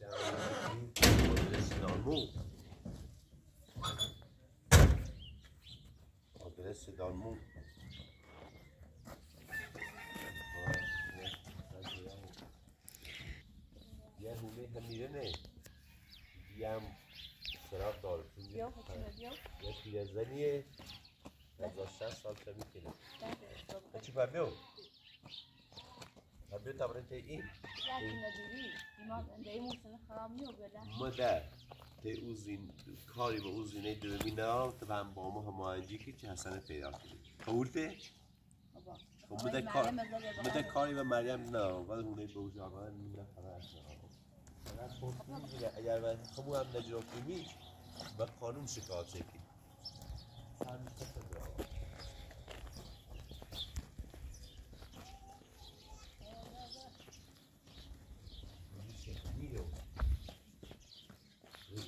Le monde. یه هونه هم میرنه یه هم شراب داره چون یه بیا یه پیرزنیه. از 60 سال تا می‌کنه ده چی بیو؟ تبره تی این ایمان نیو بله مادر تی اوزین کاری به اوزینه دومی نه تو هم با ما هماهنگی که چه حسن پیدا کنی قبول ته؟ خب مده کار مده کاری به مریم نه ولی هونه به اوزی آقا نمیده خبر میگه اگر من خب هم نجرا کنی به قانون شکایت سر میشه خدا.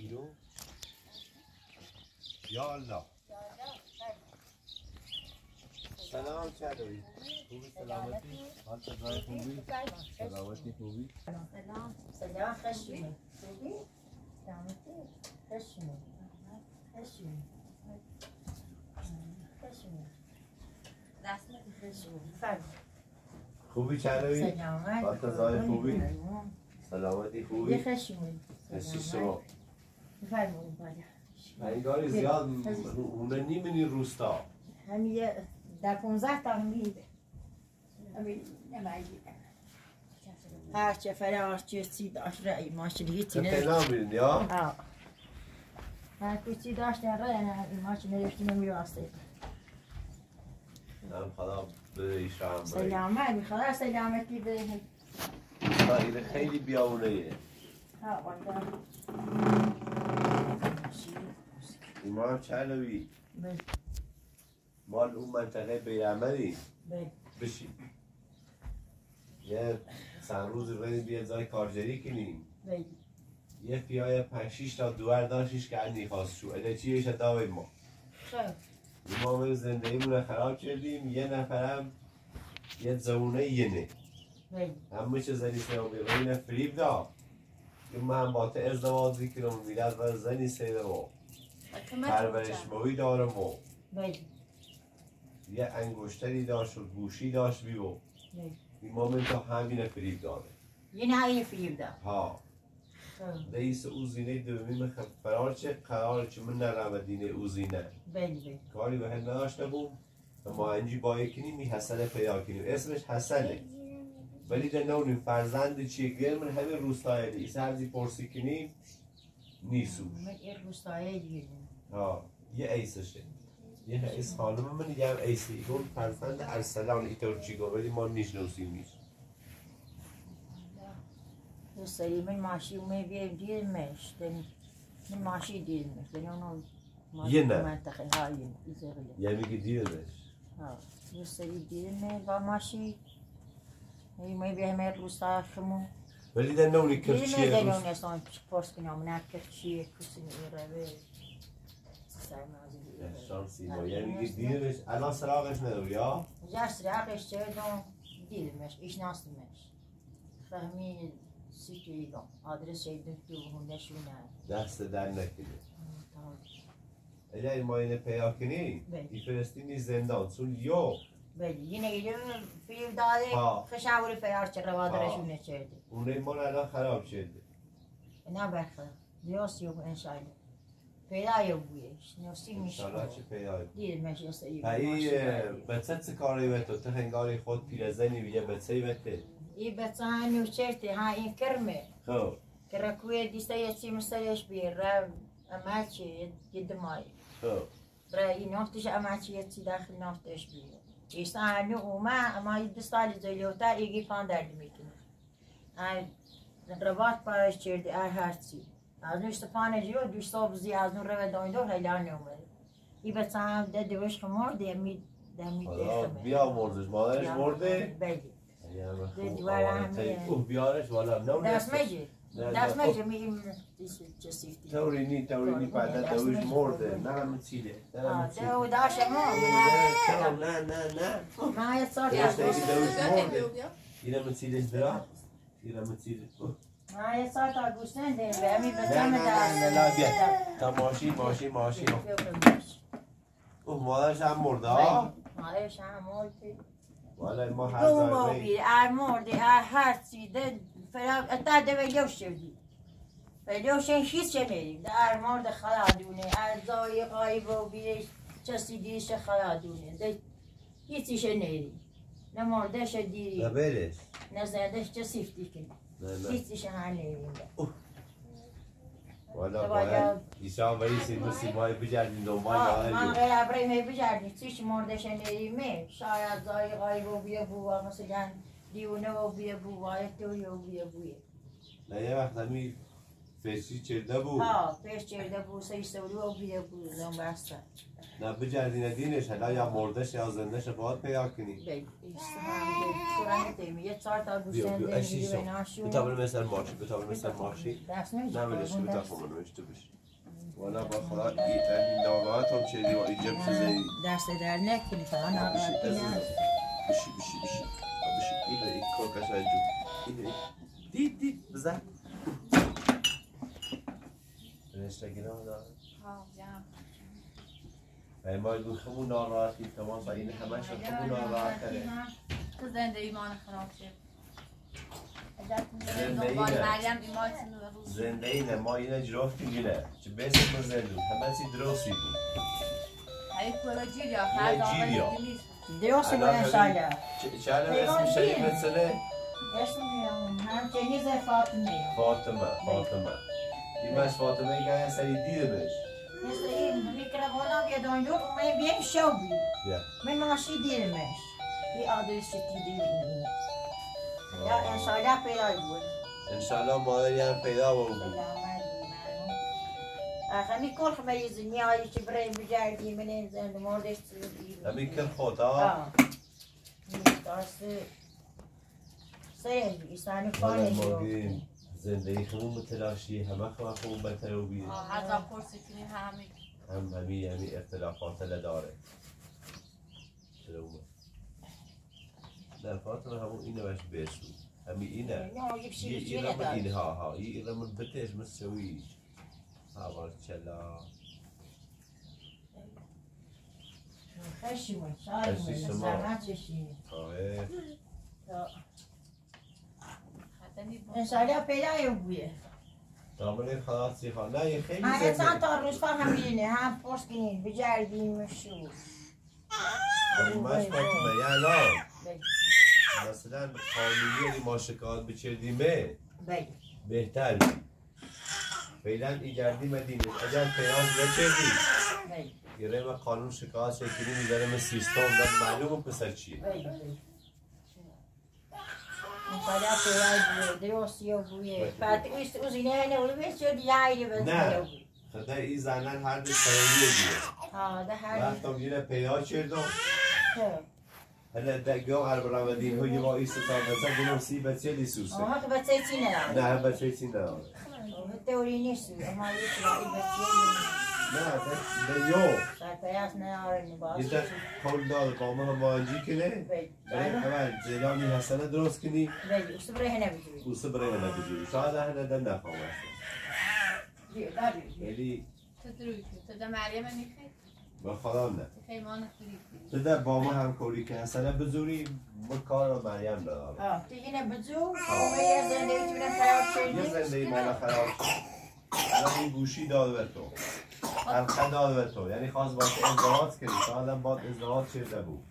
بگیرو یا الله سلام چطوری؟ خوبی؟ سلامتی؟ حال چطوری خوبی؟ سلامتی خوبی؟ سلام. سلام خشمه خوبی؟ سلامتی؟ خشمه خشمه خشمه خشمه فرد خوبی چطوری؟ سلامت. حال چطوری خوبی؟ سلامتی خوبی؟ یه خشمه مرسی شما. فرمون بالا انگاری زیاد اونه نیمینی روستا. همین یه در پونزه تا میده. همین نمایی هر چه فرار چه سی داشت رأی ماشین هیچی نه پیدا میرین یا؟ آه. هر کوچی داشت در رأی نه ماشین نرفتی نمیراسته هم خدا به ایشا هم برای سلامت می‌خواد سلامتی به خیلی بیاونه ها ایمان چلوی بله مال اون منطقه بیرمری بله بشی یه چند روز بریم بیاد زای کارجری کنیم. بله یه پیای پنج شیش تا دوار داشتیش که انی خواست شو. اده چیش داوی ما؟ خب. ما زندگیمون خراب کردیم. یه نفرم یه زونه یه نه. همه چه زنی و این فریب دا که من با ته ازدواجی کنم. میلاد و زنی و پرورش موی دارم و بله. یه انگشتری داشت و گوشی داشت بیو بله. این مومنت تا همین فریب داره. یه نهایی فریب ده ها. خب. رئیس اوزینه دومی مخم فرار چه؟ قرار چه؟ من نرم دینه اوزینه بله بله. کاری به هم نداشته بوم. اما انجی بایی کنیم می حسنه پیدا کنیم. اسمش حسنه. ولی در نونیم. فرزند چیه؟ گل من همه روستایه دی سرزی پرسی کنیم. من این روستایه دیگه ها یه ایسشه یه ایس خانم من یه هم ایسی گون فرزند ارسلان ایتور چیگو ولی ما نیشنوسیمیش دوستایی من ماشی اومه بیایم دیرمش من ماشی دیرمش دنی اونو یه نه. منطقه های ایزاقیه یه میگه دیرش ها دوستایی دیرمه با ماشی اومه بیایم روستا خمو ولی در نونی کرچیه روست اون اصلا پرس کنم نه کرچیه کسی میره سرمازی شانسی ما یه میگه دیرش الان سراغش نداری یا جرس راقش چردم دیرمش ایش ناستمش فهمی سی کلیدم آدرس شیدم تو هنده شونه دست در نکنه اگر ما اینه پیدا کنی بله. این فلسطینی زندان چون یو بله یه نگیدم فیلم داده فیار چه روادرشون ها. نچرده اونه ما الان خراب شده نه برخه دیاس یو انشالله پیدا یو بویش نوستی میشه انشالله چه پیدا دیر میشه است ای ای بچه چه کاری بتو تو هنگاری خود پیرزنی بیه بچه بته ای بچه ها نو چرته ها این کرمه خب کرکوی دیسته یه چی مستیش بیر را اما چی گد مای خب را این نفتش اما چی یه چی داخل هنو اوما اما یه دستالی زیلیوتا ایگی پان درد می‌کنه رباط پارش چرده ای هرچی از نوشت پانه جیو دوشتا بزی از نو رو دایندور هیلان نومده ای بچه هم ده دوش خمور دمی دمی بیا مرزش مادرش مرده بله ای همه بیارش دست نست. داشمه جميع توريني توريني بعدها دوج مور ذان نعم تسيلي داش مور لا لا لا ما يتصور دوج مور إذا ما تسيليش ذراع إذا ما تسيليش ما يتصور تاكوشتين دي بعمي بتعمل لا لا بيه تا ماشي ماشي ماشي اوه ما داش عم مور ده ما داش عم مور ولا ما حد زي ما بي عم مور دي هر سيدن شدی. ویلیو شن هیچ چه نریم ده ار مرد خلادونه. ار زای قایب و بیش چسی دیش خلادونه؟ ده هیچی شه نریم نه مردش نه دیری برش نه زندش چه سیفتی کنی نه نه. هیچی شه هر نریم والا باید باید- ایسا ولی سیدو سیمای بجردیم دنبال آه، من غیر ابری می بجردی چیش مردش نریمه شاید زای قایب و بیه بوا مثلا دیونه و بیه بوا توی و بیه بویه. نه یه وقت همی فشی چرده بود. ها پیش چرده بود سه سوری و بیه بود زن بسته. نه بجردین دینش حالا یا مردش یا زندش باید پیدا کنی. بی قرآن دیمی یه چهار تا گوشتن دیمی شو به ناشون بتابل مثل ماشی بتابل مثل ماشی. دست نمیشه نه قربون کن دست. بتابل نوشته بشه والا با خدا این داغات هم چه دیوا اینجا بسازی دست در نکنی فقط بشی. نه. بشی بشی بشی بشی اینه این کاکش انجو اینه دید دید بزن رشته گناه داره ها جمع ما بود خمون ناراحتی تمام و این همش خمون ناراحت کرده تو زنده ایمان خراب شد زنده اینه. زنده ما اینه جرافتیم گیره چه بیسه ما زندون همه چی درستی بود هی کولا جیریا اینه فرد جیریا. آمد نیست دیوسی الان باید همین- ساله چه- چه اسم شریف مثله اسم هم چنیز فاطمه فاطمه فاطمه این مش فاطمه گاهی سری دیده بش این میکروفونا بیاد اونجا من بیم شو بی من ماشی دیرمش بی آدرس دیدی یا انشالله پیدا بود انشالله مادری هم پیدا بود آخه می کل خبری زنیایی که برای بجردی من این زند موردش چیزی همین کل خدا ایسانی مادر فانی ماگین زندگی خمون متلاشی همه خمون خمون بتروبی حتی پرسی کنین همه هم همی همی اختلافات داره چرا اومد نه فاطمه همون اینو بش بشو همی اینه نه یه ایرم اینها ها یه ایرم بتش مسویش هوا چلا. خشی من شاری خشی من شما. سرمت چشی آه حتی نیبون انشالله پیدا یه بویه. دامن خلاصی خوا نه یه خیلی زنده. تا روز فهم همینه هم پرس کنین بجردیم شو. مش فاطمه یه الان. مثلا قانونی ما شکایت بچردیمه. بگی بهتر. فعلا ایجردی مدینه اگر بچردی بگی گره و قانون شکایت شکلی می‌ذاره من سیستم و معلوم پسر چیه؟ نه. نه. خدا این زنن هر دو سرالی دیگه وقتا گیره پیدا چردم چه هلا عرب رمدین های با ایستا تا بزن گنم سی بچه لیسوسه. آها که بچه چی تئوری نیست چیزی بچه نه ده ده یو در پیاس نه آره نباس یه ده کل داد قامه هم مانجی کنه برای اول زیرانی حسنه درست کنی بگی اوست بره هنه بجوری بوسه برای هنه بجوری شاید هنه ده نخواه ولی تو دروی تو ده مریم می‌خوای با خدا نه. تو تو در با ما هم کوری که حسنه بزوری ما کار رو مریم دارم. آه. تو اینه بجو و یه زنده می‌تونه خراب یه شدی زندگی من خراب شد. الان این گوشی داد به تو. حلقه داد به تو. یعنی خواست باشه ازدواج کنی. شاید هم باید ازدواج شده بود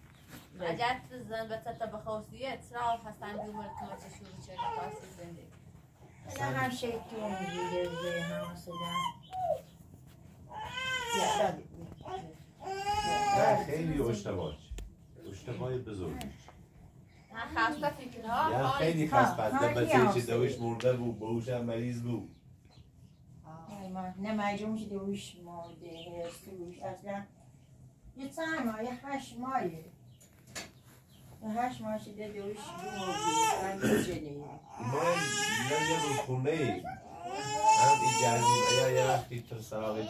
اگر زن به تتا بخواستی اطراف هستن بیومر چه شروع چه نفاسی زندگی. نه هم شیطون دیگه زی هم نه خیلی اشتباه. اشتباه بزرگ. خسته فکرها یعنی خیلی ها، خست ها، بده کی بچه چی؟ دوش مرده بود بهوش هم مریض بود. نه مجموع شده روش مرده هستوش اصلا یه چند ماه یه هشت ماهه. یه هشت ماه شده دوش مرده. ما یه خونه ای هم اگر یه وقتی تو سراغ هم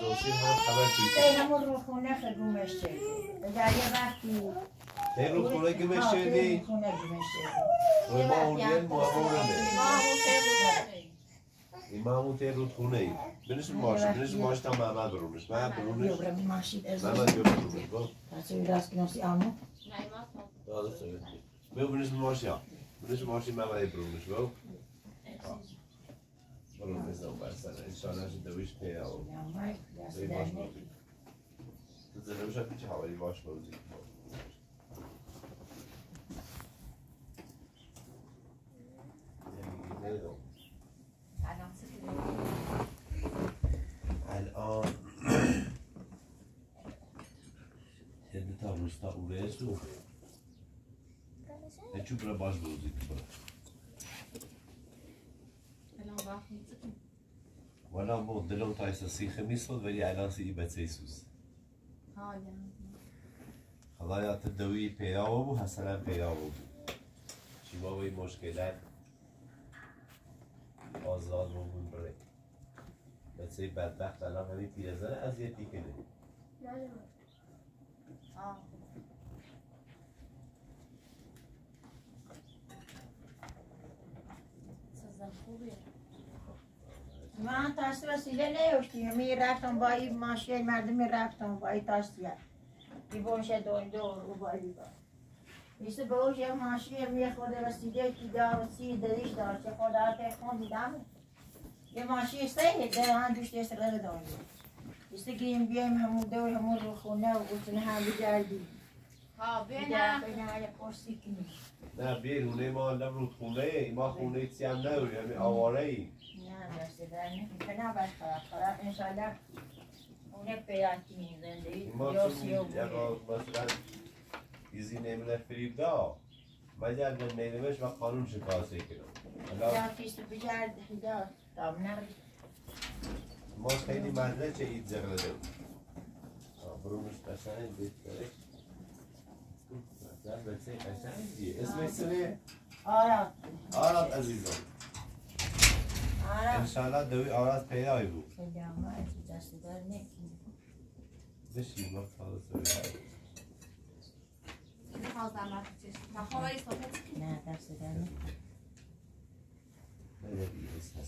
خبر ای همون رو خونه خدومش شده در یه وقتی تی رو خونه که ها، بشه تی دی رو خونه گمش شده و ما همون سه بود این ما همون تیر رود خونه ای بنش ماشین بنش ماشین تا محمد برونش محمد برونش محمد بیا برونش با Pa se raz nosi amo. نیمات داده سوید بیا بنش ماشین بنش ماشین محمد برونش برون بزن برسن انشالله شد دویش پیا و Ja, maj, ja se دوی باش da ne. بودی تو زنه بشه پیچه حوالی باش بودی الان سه الان یه دو تا روستا اوره سو یه چوب را باش بودی الان وقت نیست والا مو دلم تا سیخه میسود ولی الان سی بچه سوز. خدایا تا دوی پیدا و بو حسنا پیدا و بو. شما بای مشکلت؟ آزاد رو بون بره. بچه بدبخت الان همین پیرزن از یه تیکنه آه سزن خوبیه. من تاسی وسیله نیفتیم می رفتم با این ماشین مردم رفتم با این تاسی ای بونشه دون دور او با این با. میشه به اوش یه ماشین می خورده وسیله کی دار سی دریش دار. چه خدا ته خون دیدم. یه ماشین سه ده هم دوش دست رده دون میشه گیم بیایم همون دور همون رو خونه و گفتن هم بگردیم. ها بینم بگردیم یه پرسی کنیم. نه بیرونه ما لب رود خونه ای. ما خونه چی هم نداری همین آواره ای پیدا کنیم زندگی ما یا تو سیو یقا مثلا ایزی نمیله فریب دا مگر به نیمش و قانون شکاسته کنم یا کیست بجرد. هدا تام نر ما خیلی مدرک چه اید زغله دو برونش قشنگ بهتره مثلا بچه قشنگیه. اسمش سنه آراد. آراد عزیزم. آراد انشالله دوی آراد پیدایی بود. خیلی اما از دست در نکنیم بشی ما صحبت نه دست در نداری اسم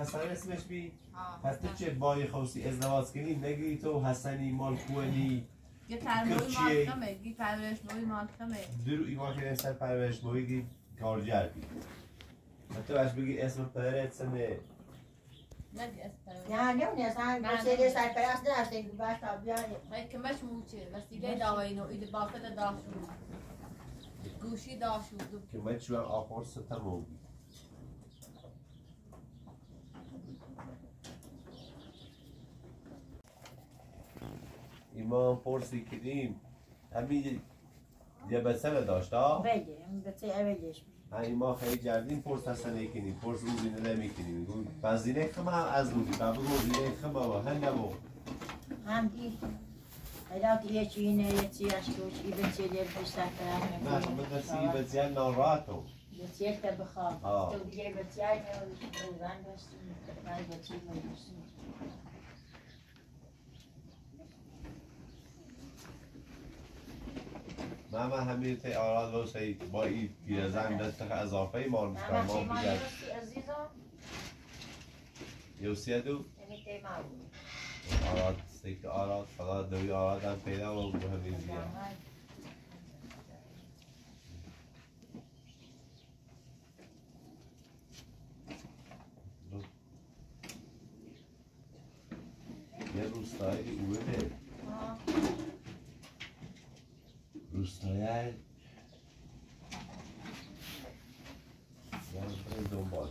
حسن. اسمش بی. ها پس تو چه بای خوصی ازدواج کنی؟ نگی تو حسنی مال کوهنی. یه پرورش موی مالکمه درو ایمان که سر پرورش مویگی کارجر بی. حتی باش بگی اسم پدرت ندی از پرورش نه نمی‌دونی اصلا بسیاری سرپرست نداشتیم که باش تا بیاریم های که مش موچه وسیله داوایی نو ایده باقل داشو گوشی داشو که من چون آخر ستم موگی ایمان پرسی کدیم همین یه بسنه داشت ها بگیم بچه این ما خیلی جردیم پرس هستن کنیم پرس روزینه نمی کنیم میگو بزینه خمه هم از روزی بابا روزینه خمه و هنده و هم دی حالا که یه چی نه یه چی اشکوش ای بچه یه بیشتر طرف نه خب مدرسی بزیان ناراحتم بچه که بخواب. تو دیگه بچه های روزن داشتیم من بچه داشتیم همین تی آراد و سید با این پیرزن دست اضافه ما رو اما ما بگرد یوسیه دو یعنی آراد سیک آراد خدا دوی آراد هم پیدا و به همین زیاد یه روستایی اوه روستایی یعنی بریم دنبالش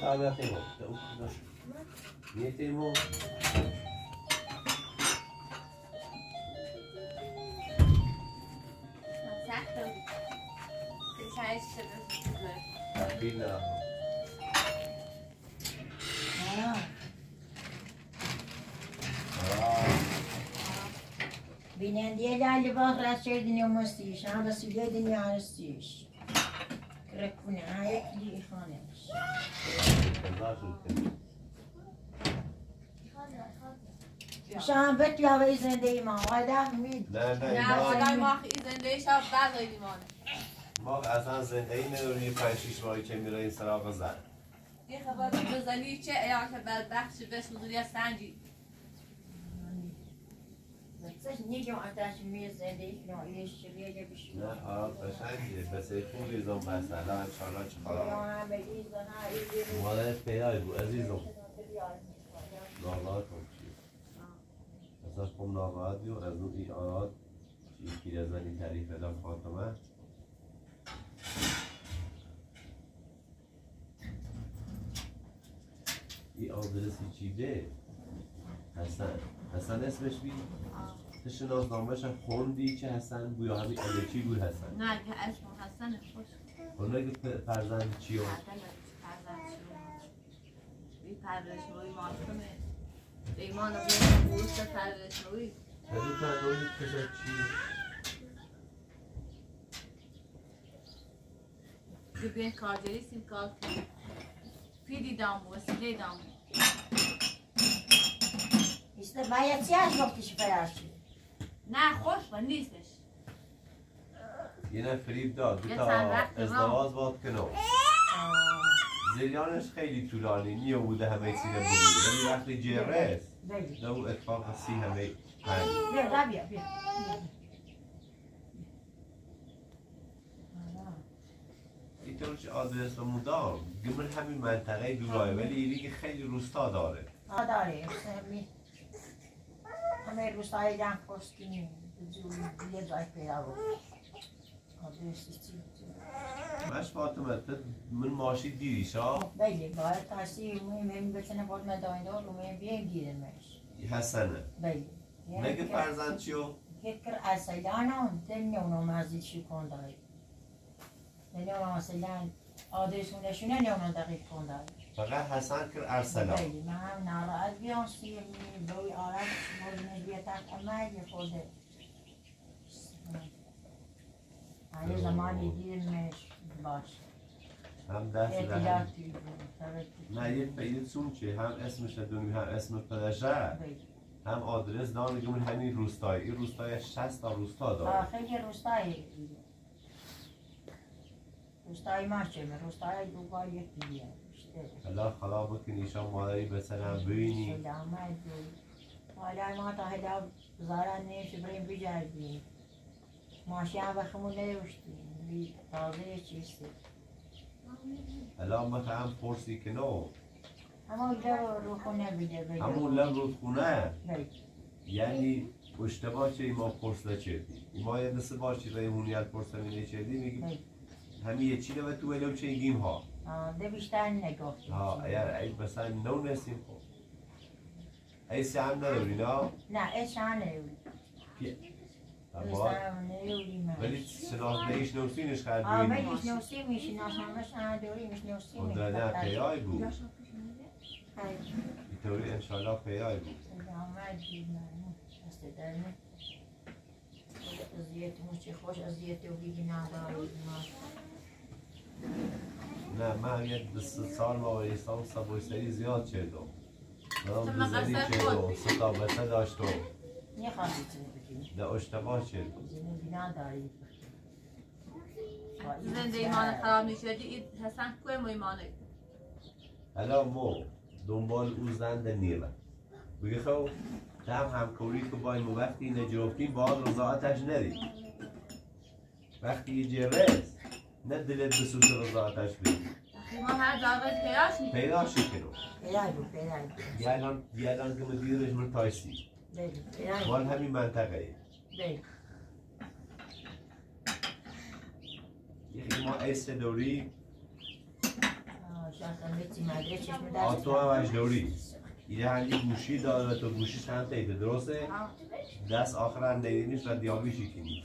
تابع تیبا تا او کداش نیه تیبا سخت پنج شده بین نه آه. آه. بیننده دل باغ رد شدین و مستیش هم رسوله دنیا رستیش رکونه های کلی خانش خدا شد که شام بت یا وی زنده ایمان وایده مید نه نه نه ما خدای ما زنده شب. بعد ایمانه ما اصلا زندگی نداریم. یه پنج شیش ماهی که میره این سراغ زن. یه خبر بزنی چه ایا که بدبخش بسوزی سنجی بسش نیجو آتش می زنده ایمان ایش شریعه بشو نه آرام قشنگه بس خوبی زم بس الان انشالله چه ایزن مادر پیای بود عزیزم ناراحت هم خب ناراحت بیو از اون این آراد چی پیره زنی تعریف ادام خاتمه این آدرسی چیده حسن حسن اسمش بی شناسنامهش هم خوندی که حسن بود یا همین الکی بود حسن نه که اسم حسن خوش. حالا که پ- فرزند چیو بی پرورش روی ماسمه ایمان رو بیان بوست پرورش روی. ولی تنهایی پسر چیه ببین کارگری سیم کار کنی پیدی دامو وسیله دامو ایسته باید چی از وقتش فراشی نه خوش من نیستش. یه نه فریب داد. دو تا ازدواج باد کنو زریانش خیلی طولانی نیو بوده همه چیز بود ولی وقتی جرس نه او اتفاق سی همه پنج. بیا بیا بیا. اینطور که آدرس و مدام گمر همین منطقه دورای ولی ایری که خیلی روستا داره. آه داره. جمع پستیم زوری یه جای پیدا مش فاطمه من ماشی دیری شا بله باید تاسی مهم هم بتونه بود مداین دار و مهم بیایم گیرمش حسنه بله نگه فرزند چیو فکر اصلا هم نمی‌دونم از این چی کن داری نمی‌دونم اصلا آدرسونشونه نمی‌دونم دقیق کن داری فقط حسن کر ارسلا من هم ناراحت بیام سیر می دوی آرام نجویت اما یه خورده. هر زمانی دیرمش باش. هم دست دهن نه یه سون چه هم اسمش دونی هم اسم پدشه هم آدرس دار میگم همین روستایی. این روستای 60 تا روستا داره. خیلی روستایی. دیگه روستایی ما چه؟ روستایی دوبار یکی دیگه حالا خلا بکنی شما مادری بسرم ببینی. بود حالا ما تا هدا زارن نیش بریم بجردیم ماشین بخمون نداشتیم تازه چیستی. ما هم پرسی کنو اما لب رو خونه بیده بگه همون لب رودخونه بله. یعنی اشتباه چه؟ ما پرسه چردی ما یه دسته باشی به هونیت پرسه مینه چردی میگیم. همین یه چی و تو ولو چه گیم ها؟ ده بیشتر نگفتیم ها اگر ای مثلا نو نسیم خب. ای هم نداری نه؟ نه با اشان نیولی. ولی شناخته ایش نوسینش آه خرد من میشنوسی میشناسمش اندوری میشنوسی خود نه پیای بود. اینطوری انشالله پیای بود. اذیت موچی خوش اذیت و بیگی نداری نه من یه دست سال ما و ایسان سبای سری زیاد چردم مقصد بزنی چردم ستا بسه داشتم. نخواهی چیزی بگی ده اشتباه چردم زندگی نداری زنده ایمان خراب می‌شدی؟ این حسن کوه مو ایمانه. الان مو دنبال او زند نیره بگه خب تم همکاری که با این وقتی نجرفتیم باید رضاعتش ندید وقتی یه جرس نه دلت بسوز رضاعتش بدید ما هر جاگه پیاش می‌کنیم پیداش کنو پیدا بود یه الان یه الان که مدیرش من تایسی بله پیدا مال همین منطقه بله یکی ما ایست دوری آتو هم اش دوری یه هنگی گوشی داره تو گوشیش هم تیده درسته دست آخر هم نیدینیش و دیابی شکنی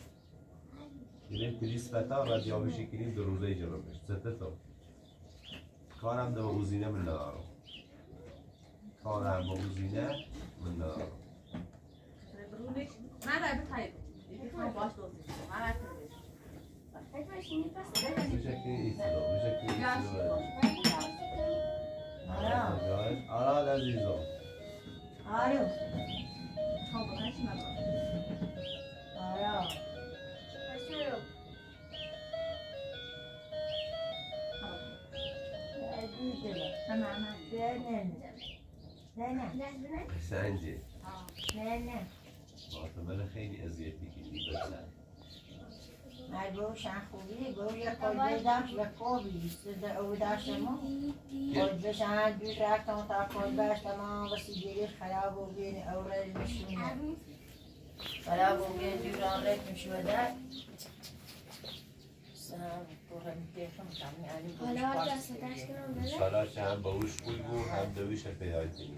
گریم کلیس فتا و دیابشی کنیم دو روزه جلوش سته تا کارم دو اوزینه من ندارم کارم با اوزینه من ندارم من رای بتایید باش دوزی من رای بشکلی ایستادو بشکلی ایستادو آره آراد عزیزم آره خب بکنش نبا آره سنجه نه نه فاطمه خیلی اذیتی کردی بزن. من گوشم خوبی؟ گوش یک کلبه داشت و کوبی سده او داشت ما. کلبه شهد بیش رفتم تا کلبهش تمام و سیگیری خراب و بین اوره نشونه خراب و بین دیران رکم شده حالا بله چه هم باوش خوی بود هم دویش پیدا کنی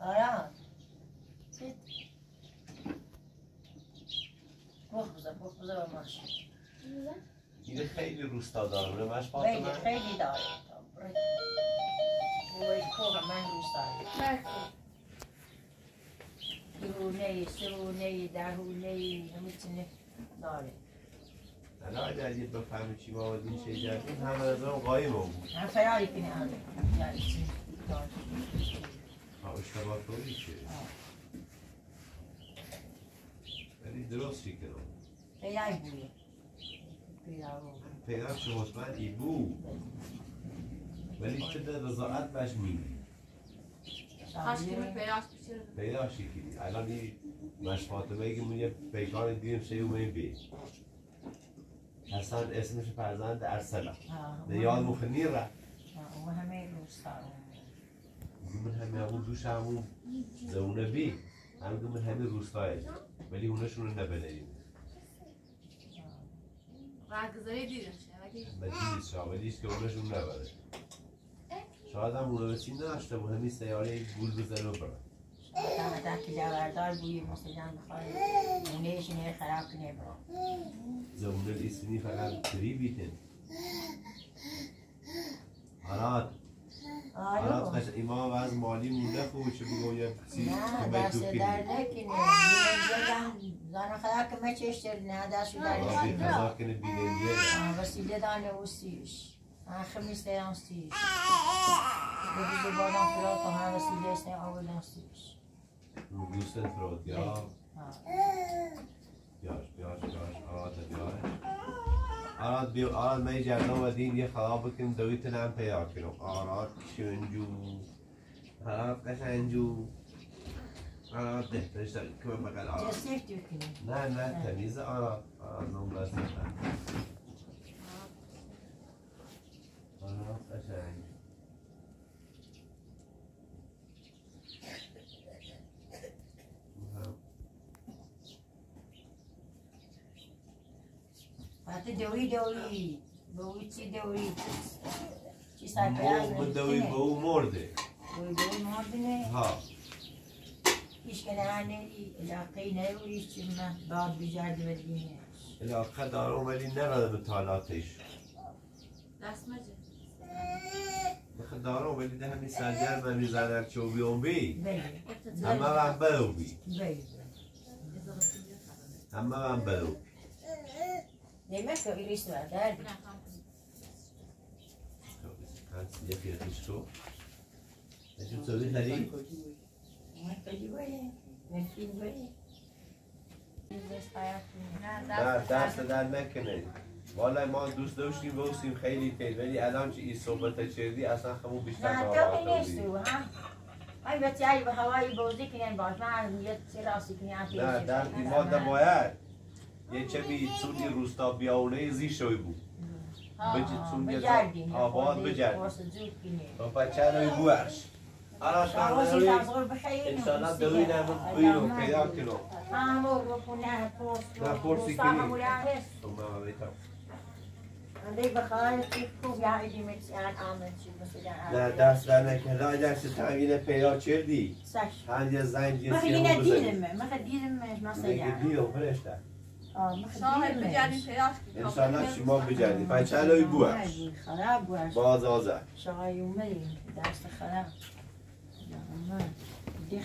آرام بخبزه بخبزه و ماشین این خیلی روستا سرونه درونه نمی‌تونه داره. الان اگه اگه بفهمی چی آمدیم چه جردیم همه از اون قایم هم بود. من فراری کنه ها اشتباه طوری که. ولی درست فکر کنم پیدای بویه. پیدا چه مطمئن ای بود. ولی چه در رضاعت بش میگی خاش کنی پیراش بچه پیدا شکلی الان مش فاطمه که من یه پیکان دیدیم سه اومه بی. حسن اسمش فرزند ارسلا یاد مخنی را اون همه من همه همون دوش همون زونه بی. هم دو من همه روستایه ولی اونشون رو نبنیم رگزاری دیدم شه ولی که اونشون نبره شاید هم اونو بسیم نداشته بود همین سیاره گول بزن و برن. تا که جوردار بوی مثلا بخواه اونهش نه خراب کنه برا زونه الاسمینی فقط تری بیتن. حالات. حالات قش امام از مالی مونده خوب چه بگو یه سی نه کمی دست تو کنی در نکنه. زن خدا که من چشتر نه دست در آبی نکنه. قضا کنه بیلنگیه آه، وسیله دانه اوستیش آخر میسته آنستیش بگو زبانم فرا تا هم وسیله استه آول آنستیش दूसरे थ्रो اراد بياج اراد بي اراد ما يجي على نوى دين يا خرابك ندويت نعم بياكلو اراد شنجو اراد قشنجو اراد تحتاج كما بقى الاراد لا لا تميزة اراد اراد نوم بس اراد قشنجو مردنه ها هیچ که نه نیدی علاقه نیوری چی من بعد بجرد و دینه علاقه دارم ولی نرده مطالعاتش دست مجه بخه دارم ولی ده همین سرگر من می‌زنم چوبی اون بی همه من بدو بی همه من بدو Demek ki öyle istiyor derdi. یه پیرتیش تو نشون سوی خری نه دست در نکنه والا ما دوست داشتیم بوسیم خیلی تیل ولی الان که این صحبت کردی اصلا خمون بیشتر ناراحت هم ای بچه ای به هوایی بازی کنین باش من یه چه راستی کنین نه در ما باید یه چه بی چونی روستا بیاونه زی شوی بود بچه چون بجردین آباد بجرد و بچه نوی بوش الان شما تغذر بخیر انشالله دوی نمون بینو پیدا کنو نه، پرسی کنی. تو ما مثلا نه دست در نکن رای دست تنگین پیدا چردی سش یه زنگ یه رو بزنی ديرم ما خديرم دیگه مثلا دیو فرشته اه خديرم بجاني پیداش انشالله شما بجردی پنچلوی بوش خراب بوش باز آزر شغای اومدی دست خراب. دی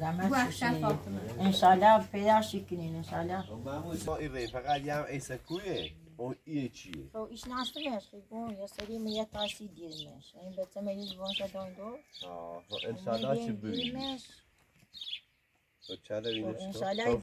زمان بوش شده شفاف انشالله پیدا شکنین انشالله محمود ما این ری فقط یه هم ایسکویه اون ایه چیه؟ تو ایش ناستمش خیلی یا سری می یه تاسی دیرمش این به تمه یه زبان شدن دو. آه انشالله چی دیرمش تو چرا بینش انشالله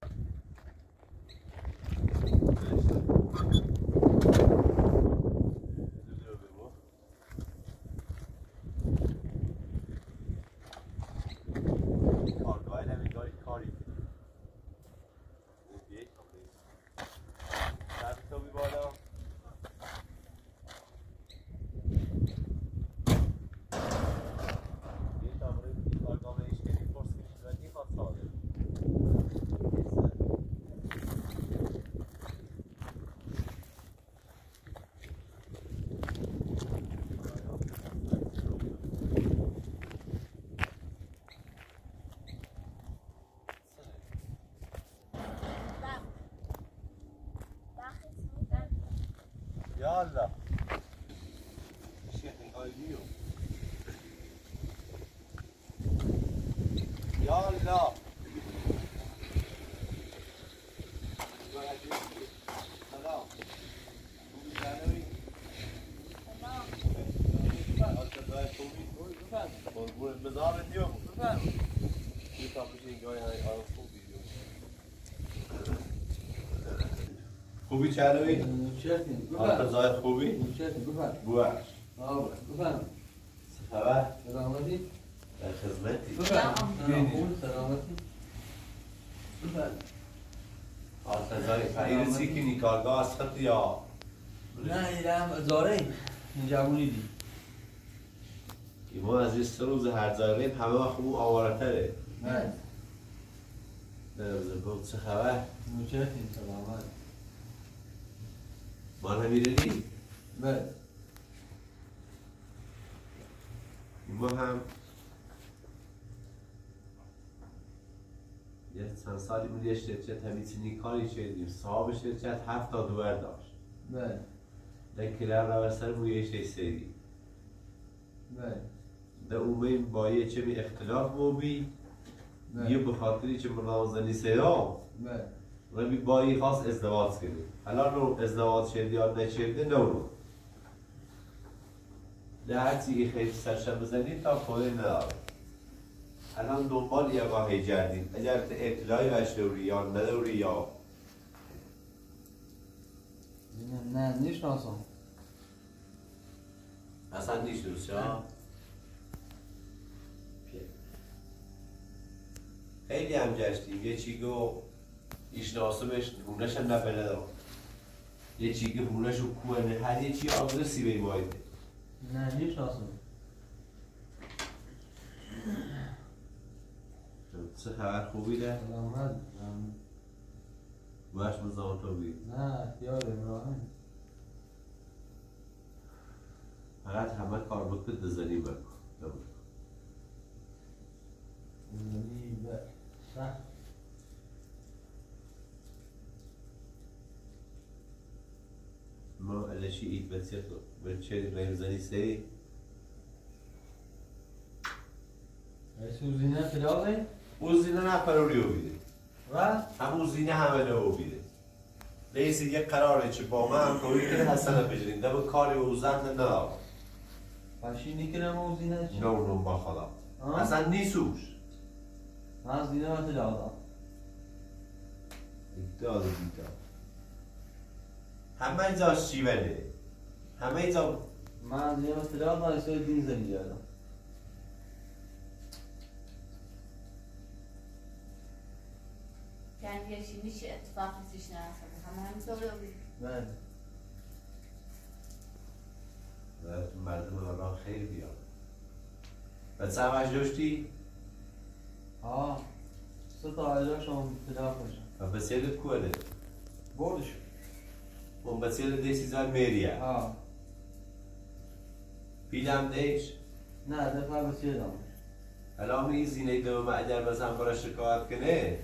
يلا مزار اليوم خوبی چلوی؟ حالت زای خوبی؟ بوش خبر؟ کارگاه از خط یا؟ نه ایرم زاره جوونی دی. ما از این سه روز هر زاگریم همه وقت اون آواره تره نه. نه بزرگم چه خبر؟ مچرتین سلامت ما نمیرنی؟ بله. ما هم یه چند سالی بود یه شرکت همیتینی کاری شدیم. صاحب شرکت هفت تا دوبر داشت. بله. دکیلر را سر مویه شی سری بله. ده اومیم با یه چه می اختلاف موبی یه بله. به خاطری که منازنی سیام بله. ربی با یه خاص ازدواج کردیم الان رو ازدواج شد یا نشده نو رو. ده هرچی خیلی سرشن بزنید تا پایه نداره. الان دنبال یه راهی جردیم اگر اطلاعی وشوری یا ندوری یا نه نه نیشناسم اصلا روز ها خیلی هم جشتیم یه چی گو ایشناسمش هونش هم نبله دار. یه چی که هونش رو کوهنه هر یه چی آگرسی بی بایده. نه نیشناسم صحة عارف وبيلا الأمراض باش بالضبط وبيلا لا احتياج إبراهيم هات حماك قربك كده زنيبك زنيبك صح ما على شيء يتبسط بتشيل ما يمزني سي هاي سوزينا في الأرض رو بیده. و؟ همون زینه همه رو بیده. لیسی یه قراره چه با من هم کوری کنه حسنه بجرین دم کاری او زن نه پشی نیکنم او زینه چی؟ نه اونم با خدا؟ اصلا نیسوش من زینه و فلاغه داده بیتا همه جا شیوله همه جا من زینه و فلاغه ایسای دین زنی جادم چی میشه اتفاق نیستش نه همه همینطور. بله. مردم را خیلی بیاد و چه همش داشتی؟ آه. سه تا عجاشم فلاغ باشم و بسیار کوله بردش. اون بسیار دیسی زن میریه ها پیلم دیش نه دفعه بسیار دام الان این زینه دو اگر مثلا برای شکایت کنه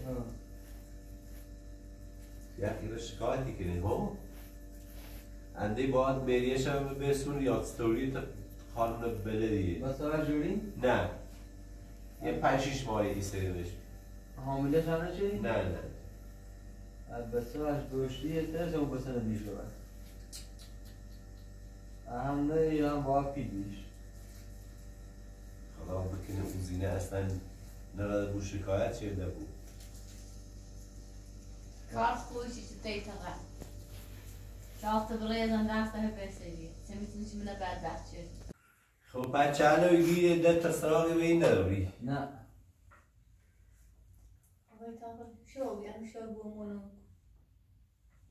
یکی رو شکایتی کنه ها انده باید میریش هم برسون یاد ستوری تا بلدیه بس آقا جوری؟ نه. یه پنج شیش ماهی ایستریمش حامله شانه چی؟ نه نه. البته اش گوشتی ترس اون بسنه بیش ببر. اهم نه یا با پیدیش خدا بکنه اون زینه اصلا نرده بود شکایت چه بود کار خوشی چه تیتقه شاخت بریزن دست هه بسیاری چه می‌تونی چی منه بعد بحث شد خب بچه هلو یه ده تا سراغی به این نداری نه آقای تاقل شو شو بومونو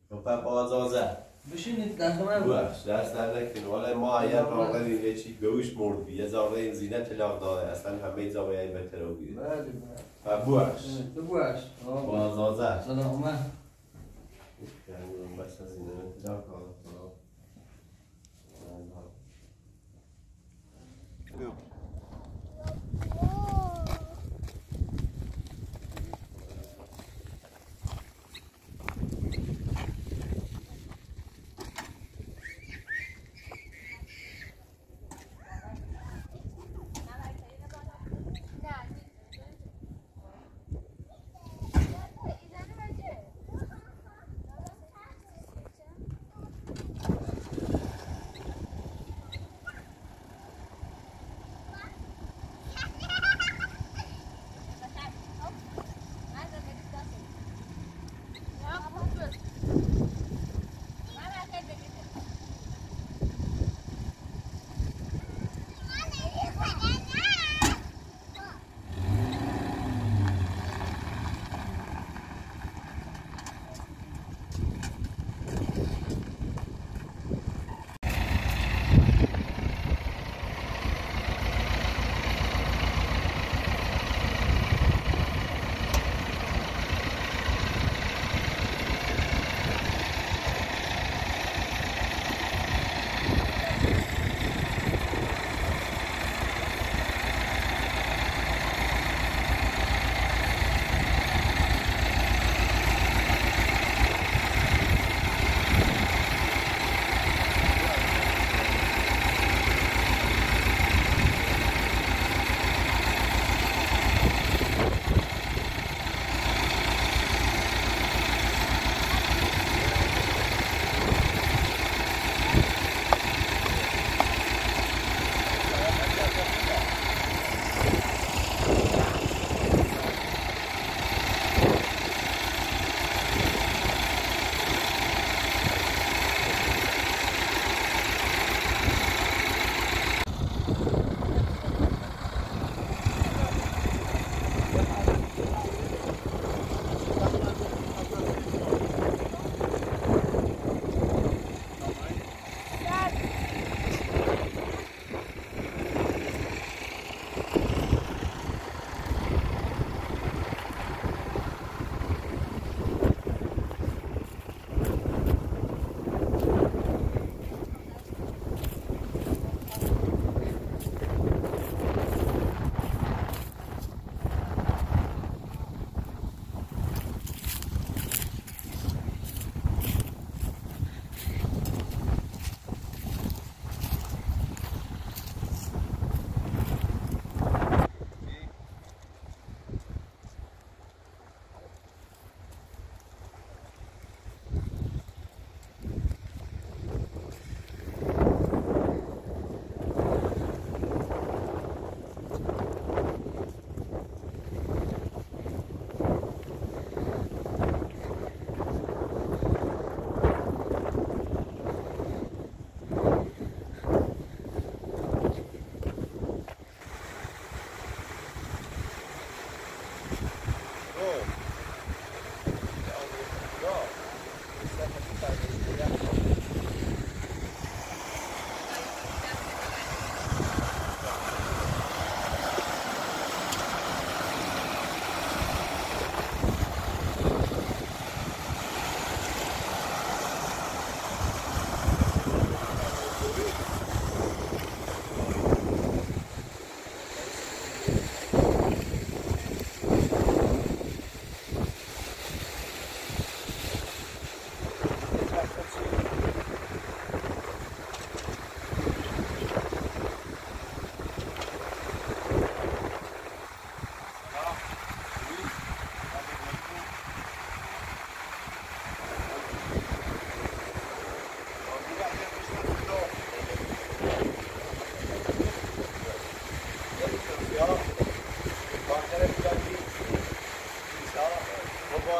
خب پا بازازه بشینید دست من بوش دست در نکن والا ما اگر راقل یه چی گوش مرد یه زاره این زینه طلاق داده اصلا همه زاره این بهتر رو بیده بله بله و بوش تو باش بازازه سلام من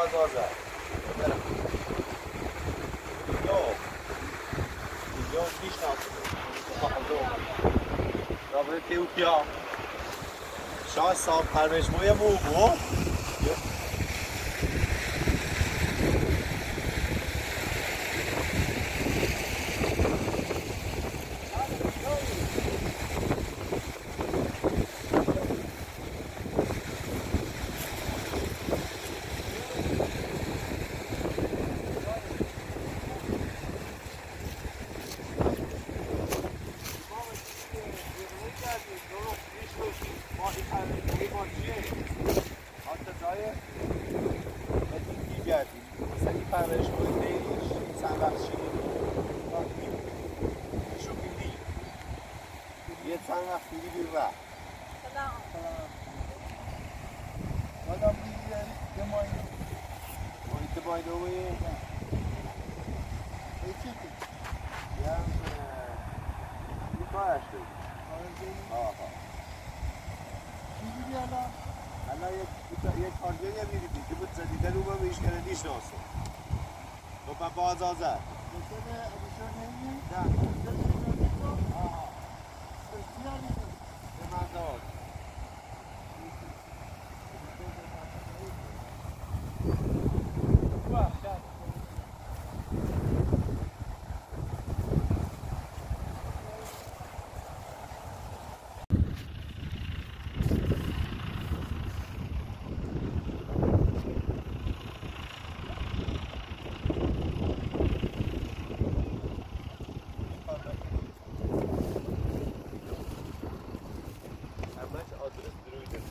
بس از اینه طلاق داده باز آزد برم اینجا اینجا می‌شناسه رابطه تیوپیا شاه صاحب پرمشموی مو بود. یه چند وقت دیگه بیر رفت. آدم دیگه یه ماهی. محیط بایدوی ایچی که یه یه کارش داری آها. بیادم الان؟ یک یک کارگری هم می‌دیدی که بود زدیدن او من ایش کنه نیش ناسو خب باز آزد مثل ابوشار نمیدی؟ نه آها بسیار نیست به من داد همش آدرس درویده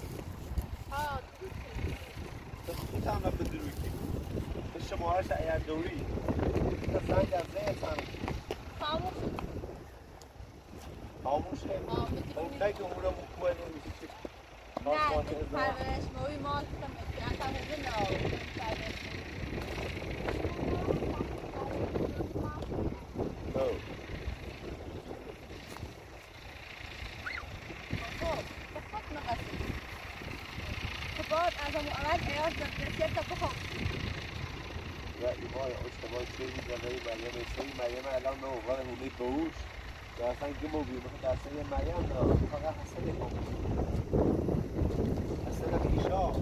تو خود هم رفت درویدی تو شمارش ایر دوری تو سنگ از زیر سنگ خاموشه اون که اون رو مکمل نمیشه چی نه پرورش موی ما اصلا نه Oh. باید از اون اول ایاز دستیت تا بخواب و ایمای اشتباه چیزی جلوی مریم سوی مریم الان نه عنوان هونه بوش و اصلا که مو بیمه در سری مریم نه فقط حسن کن حسن پیشا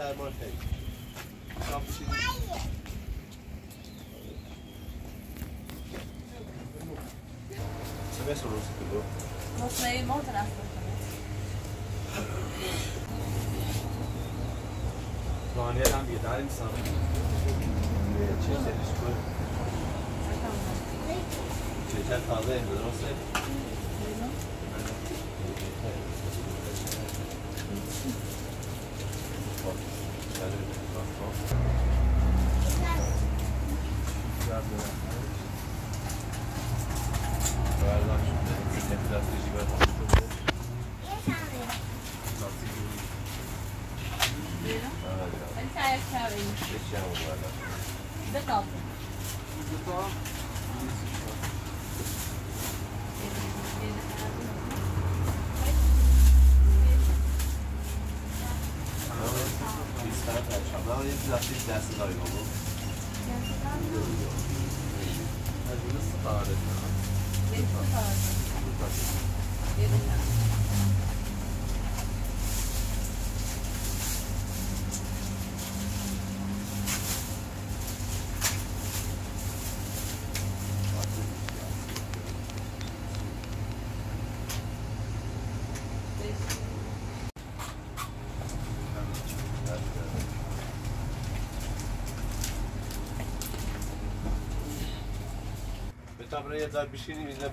Selman Bey. Adesso non si chiude. Non sei molto Saniyeden bir daha insan. Çeşitli düşman. Çeşitli taze evde olsaydı. ترفت Planeye هم بیدار انسان چه سریش کن چه تازه این درسته ولی سعی میشه همون بالا بتابون بیستر پرچم نه یه دستی دست داری بابا از اون استفاده کنم به تا برای یه ذار بشینی میزه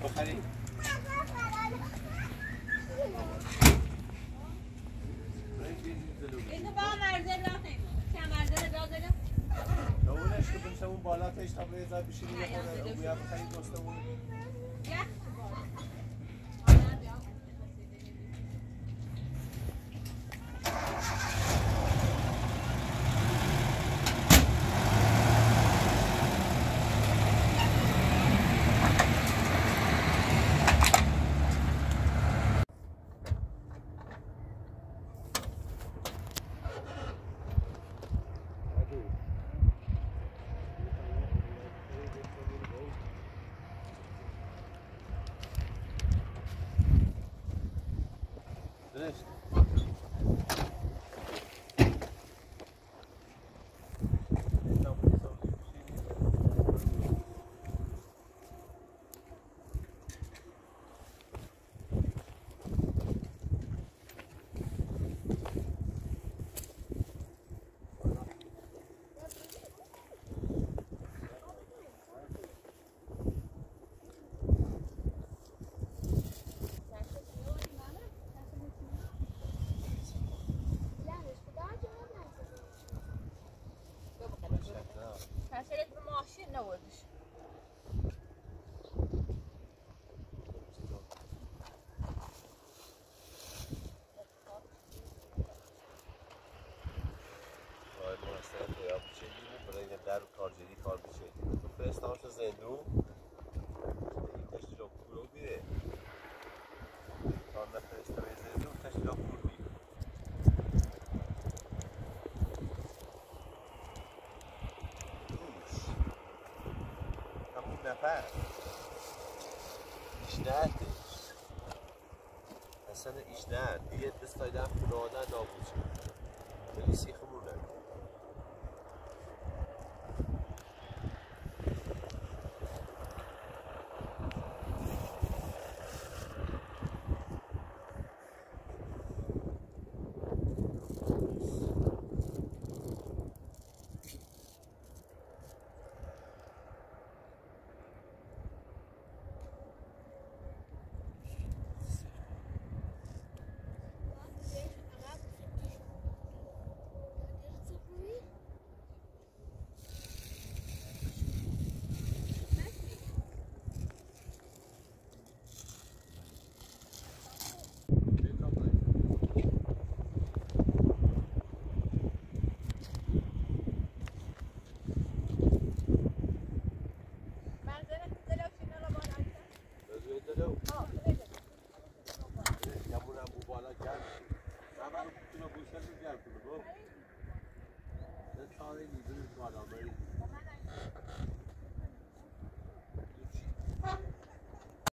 بچینی برای در کارجری کار بچینی تو فرستانش زندون این تشتی را کورو بیره کار نفرسته به زندون تشتی را کور بیره دوش همون نفر نهدش اصلا ایش دیگه هم خونه آدن نابود شد سیخمونه